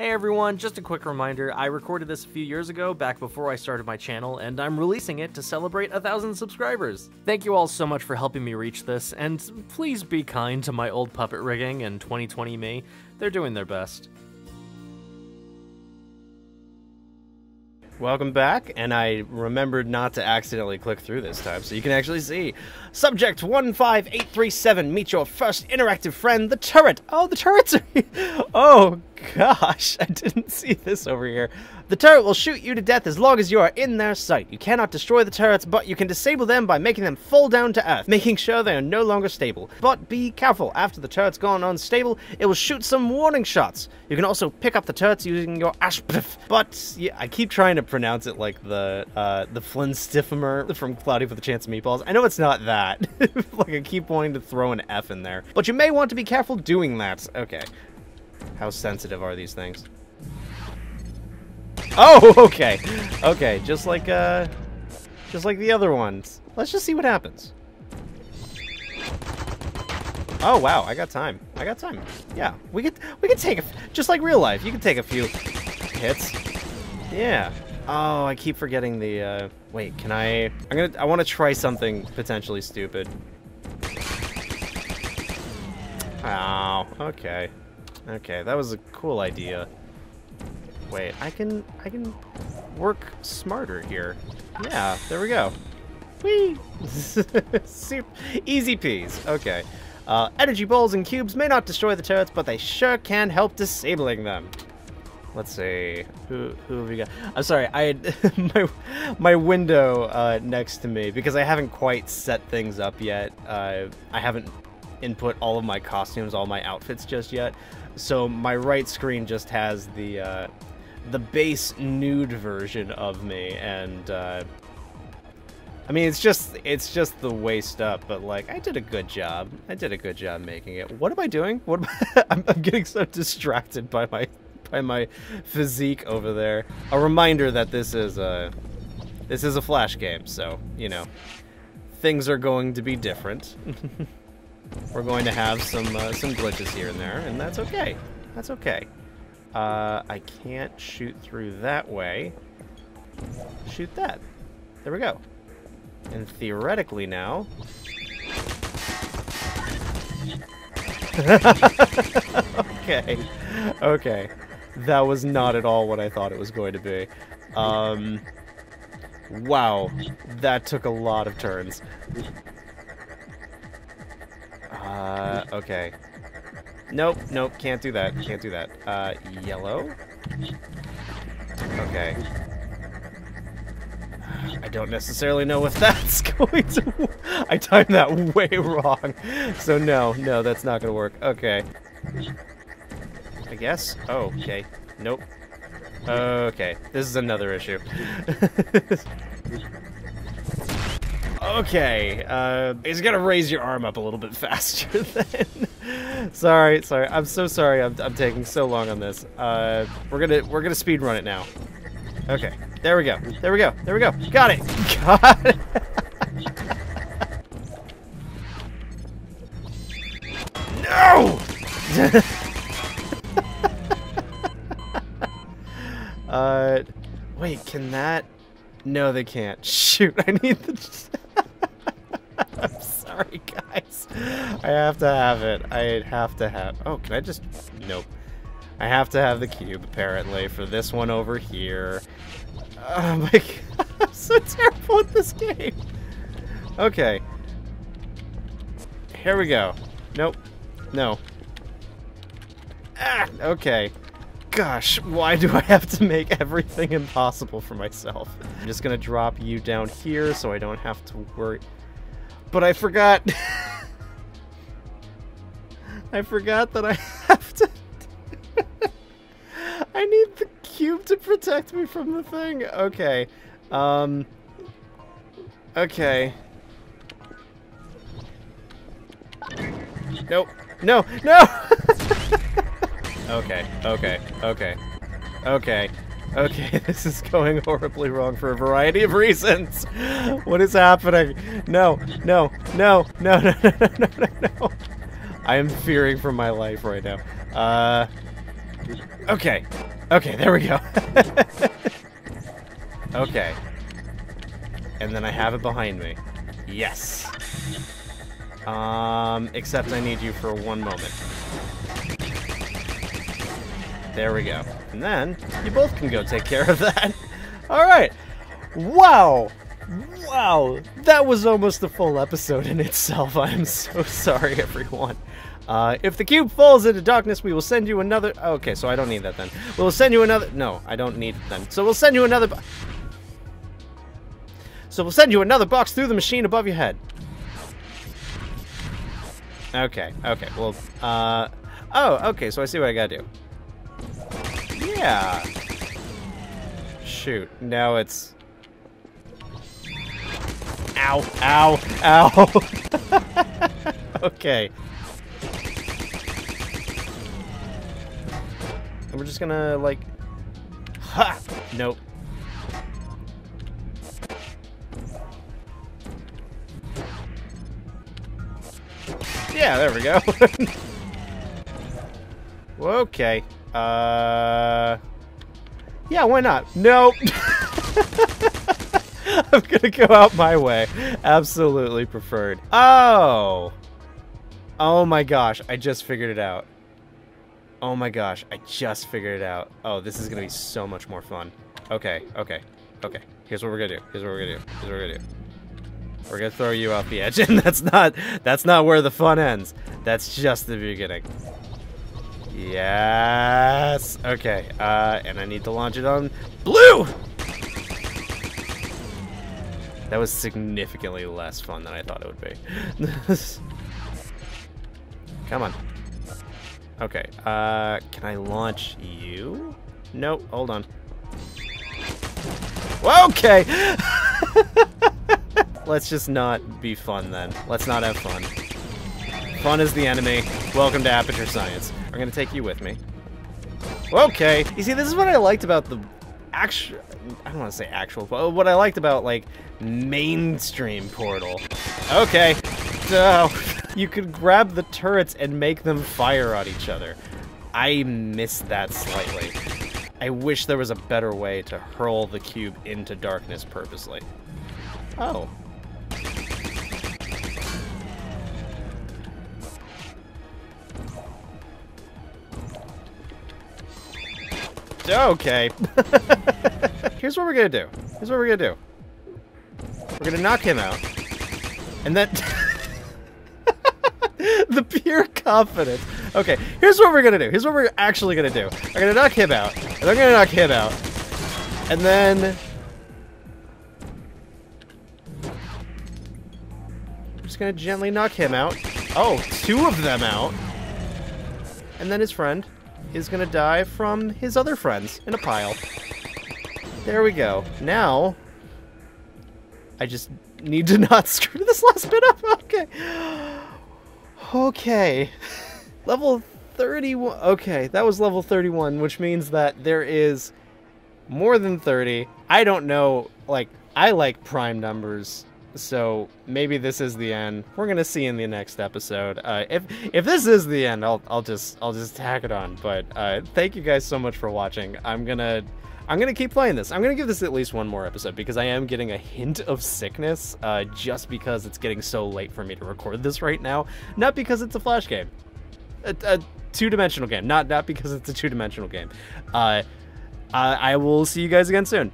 Hey everyone, just a quick reminder, I recorded this a few years ago, back before I started my channel, and I'm releasing it to celebrate a thousand subscribers. Thank you all so much for helping me reach this, and please be kind to my old puppet rigging and 2020 me. They're doing their best. Welcome back, and I remembered not to accidentally click through this time, so you can actually see. Subject 15837, meet your first interactive friend, the turret. Oh, the turrets are Oh, gosh, I didn't see this over here. The turret will shoot you to death as long as you are in their sight. You cannot destroy the turrets, but you can disable them by making them fall down to earth, making sure they are no longer stable. But be careful, after the turret's gone unstable, it will shoot some warning shots. You can also pick up the turrets using your Ashpf. But, yeah, I keep trying to pronounce it like the, uh, the FLDSMDFR from Cloudy with a Chance of Meatballs. I know it's not that. like, I keep wanting to throw an F in there. But you may want to be careful doing that. Okay. How sensitive are these things? Oh, okay. Okay, just like, uh, just like the other ones. Let's just see what happens. Oh, wow, I got time. I got time. Yeah, we could, we could take a, just like real life, you can take a few hits. Yeah. Oh, I keep forgetting the, uh, wait, can I, I'm gonna, I want to try something potentially stupid. Oh, okay. Okay, that was a cool idea. Wait, I can I can work smarter here. Yeah, there we go. Whee! Easy peas. Okay. Uh, energy balls and cubes may not destroy the turrets, but they sure can help disabling them. Let's see. Who who have we got? I'm sorry. I had my my window uh, next to me because I haven't quite set things up yet. Uh, I haven't input all of my costumes, all my outfits just yet. So my right screen just has the uh, the base nude version of me, and uh, I mean it's just it's just the waist up, but like I did a good job. I did a good job making it. What am I doing? What I, I'm, I'm getting so distracted by my by my physique over there. A reminder that this is a this is a flash game, so you know things are going to be different. We're going to have some uh, some glitches here and there, and that's okay. That's okay. Uh, I can't shoot through that way. Shoot that. There we go. And theoretically now... okay. Okay. That was not at all what I thought it was going to be. Um... Wow. That took a lot of turns. Uh, okay. Nope, nope, can't do that. Can't do that. Uh, yellow? Okay. I don't necessarily know if that's going to... I timed that way wrong. So no, no, that's not going to work. Okay. I guess? Oh, okay. Nope. Okay, this is another issue. Okay, uh, he's gonna raise your arm up a little bit faster then. sorry, sorry, I'm so sorry I'm, I'm taking so long on this. Uh, we're gonna, we're gonna speed run it now. Okay, there we go, there we go, there we go. Got it, got it. no! uh, wait, can that? No, they can't. Shoot, I need the... Sorry, guys. I have to have it. I have to have... Oh, can I just... Nope. I have to have the cube, apparently, for this one over here. Oh my god, I'm so terrible at this game. Okay. Here we go. Nope. No. Ah, okay. Gosh, why do I have to make everything impossible for myself? I'm just gonna drop you down here so I don't have to worry... But I forgot... I forgot that I have to... I need the cube to protect me from the thing. Okay. Um... Okay. Nope. No! No! okay, okay, okay. Okay. Okay, this is going horribly wrong for a variety of reasons. What is happening? No, no, no, no, no, no, no, no, no. I am fearing for my life right now. Uh, okay. Okay, there we go. okay. And then I have it behind me. Yes. Um, except I need you for one moment. There we go. And then, you both can go take care of that. Alright. Wow! Wow! That was almost a full episode in itself. I am so sorry, everyone. Uh, if the cube falls into darkness, we will send you another... Okay, so I don't need that then. We'll send you another... No, I don't need it then. So we'll send you another... So we'll send you another box through the machine above your head. Okay, okay, well, uh... Oh, okay, so I see what I gotta do. Yeah. Shoot, now it's... Ow, ow, ow! okay. And we're just gonna, like... Ha! Nope. Yeah, there we go. okay. Uh... Yeah, why not? Nope. I'm gonna go out my way. Absolutely preferred. Oh! Oh my gosh, I just figured it out. Oh my gosh, I just figured it out. Oh, this is gonna be so much more fun. Okay, okay, okay. Here's what we're gonna do. Here's what we're gonna do. Here's what we're gonna do. We're gonna throw you off the edge, and that's not that's not where the fun ends. That's just the beginning. Yes. Okay. Uh, and I need to launch it on blue. That was significantly less fun than I thought it would be. Come on. Okay, uh, can I launch you? Nope, hold on. Okay! Let's just not be fun then. Let's not have fun. Fun is the enemy. Welcome to Aperture Science. I'm gonna take you with me. Okay. You see, this is what I liked about the actual... I don't want to say actual, but what I liked about, like, mainstream Portal. Okay. So, you could grab the turrets and make them fire on each other. I missed that slightly. I wish there was a better way to hurl the cube into darkness purposely. Oh. Okay. Here's what we're gonna do. Here's what we're gonna do. We're gonna knock him out. And then... the pure confidence. Okay, here's what we're gonna do. Here's what we're actually gonna do. I'm gonna knock him out. And I'm gonna knock him out. And then... I'm just gonna gently knock him out. Oh, two of them out. And then his friend is gonna die from his other friends in a pile. There we go. Now, I just need to not screw this last bit up. Okay. Okay. level 31. Okay, that was level 31, which means that there is more than 30. I don't know, like, I like prime numbers, so maybe this is the end. We're gonna see in the next episode. Uh, if if this is the end, I'll I'll just I'll just tack it on. But uh, thank you guys so much for watching. I'm gonna I'm gonna keep playing this. I'm gonna give this at least one more episode because I am getting a hint of sickness uh, just because it's getting so late for me to record this right now. Not because it's a flash game, a, a two-dimensional game. Not not because it's a two-dimensional game. Uh, I will see you guys again soon.